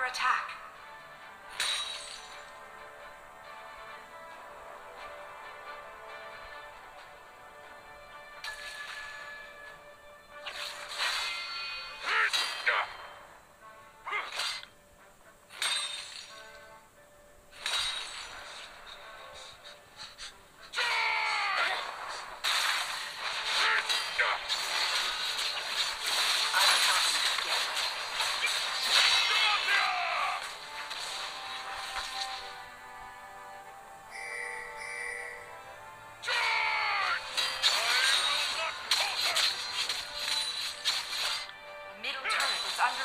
Under attack.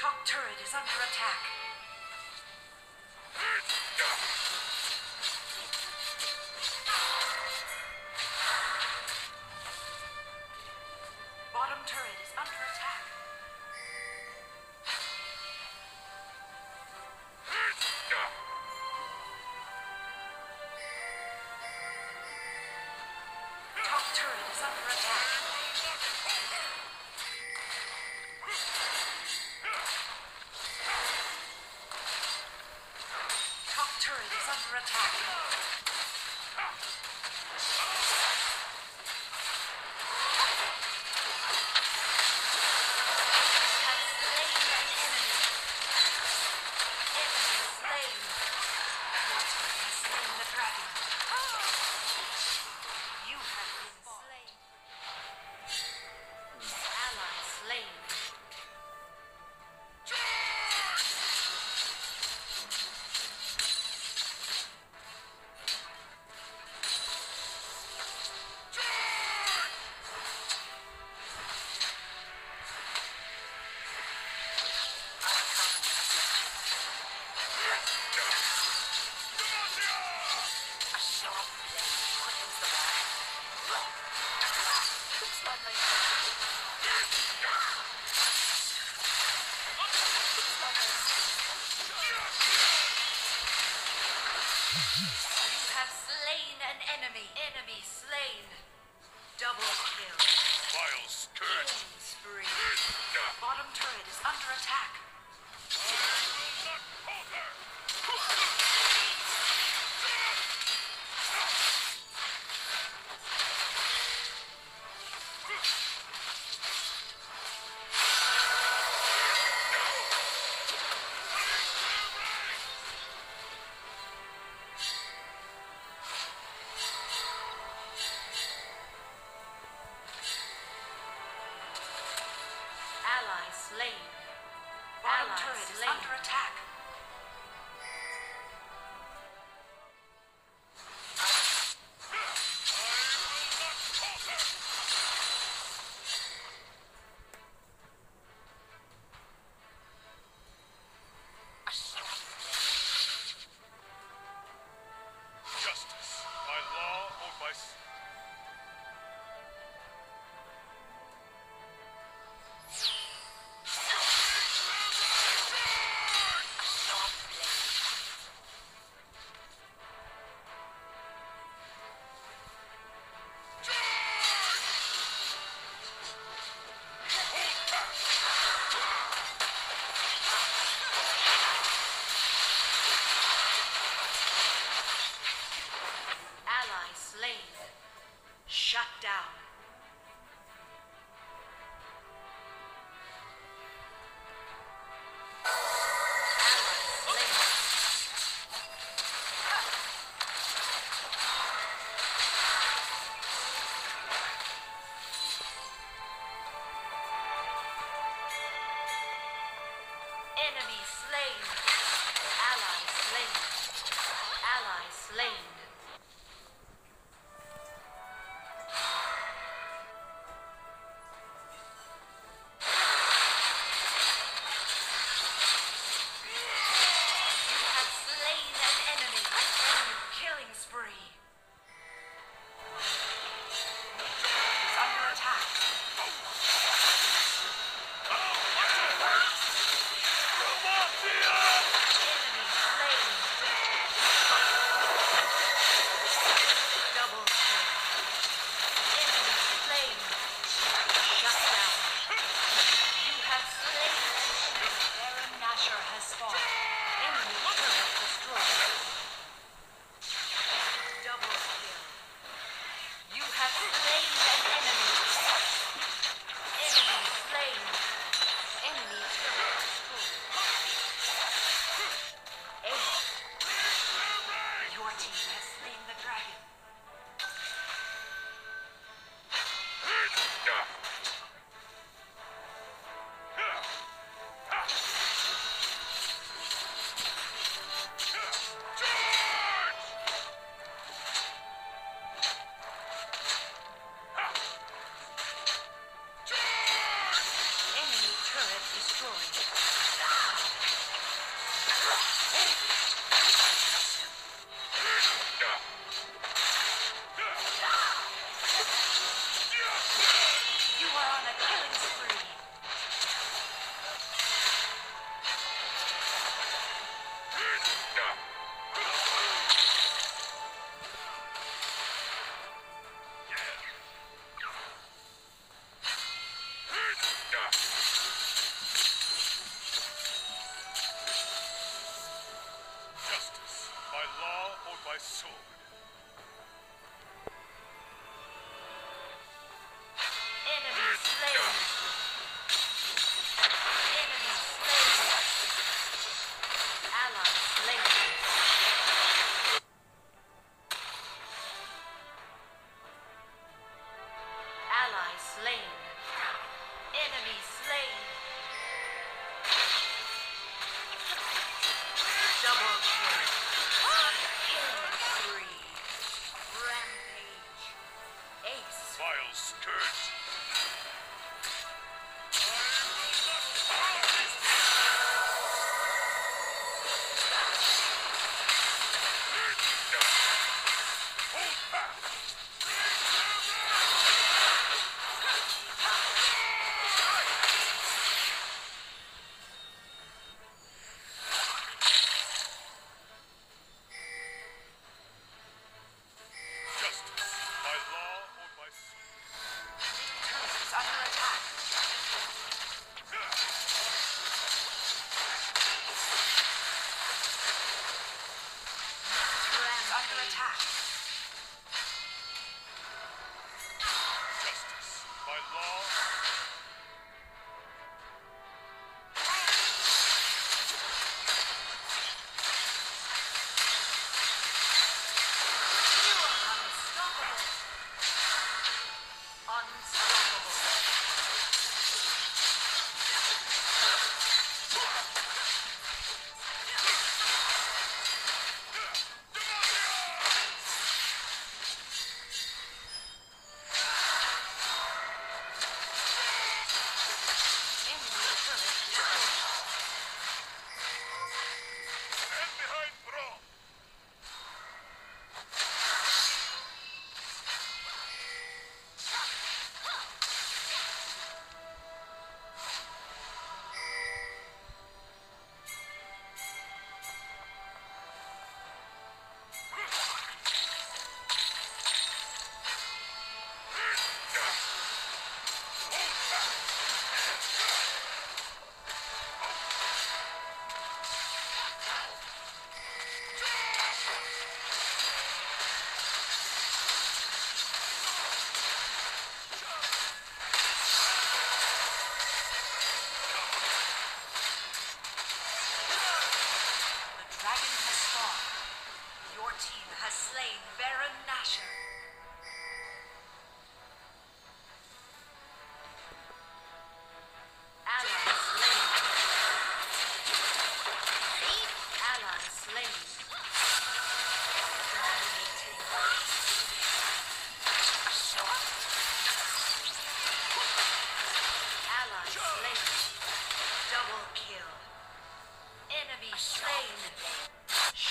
Top turret is under attack.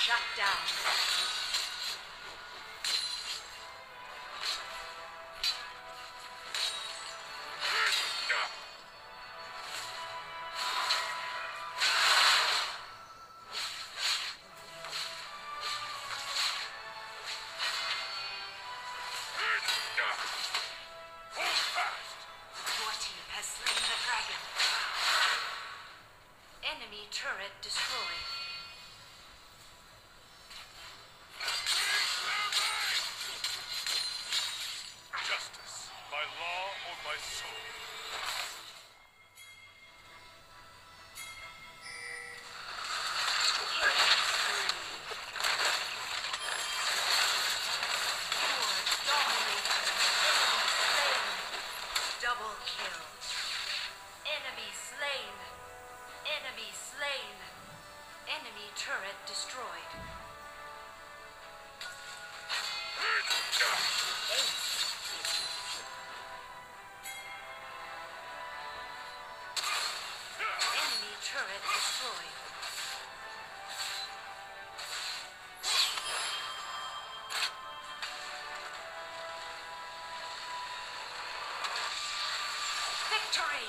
Dragon. Enemy turret destroyed. victory!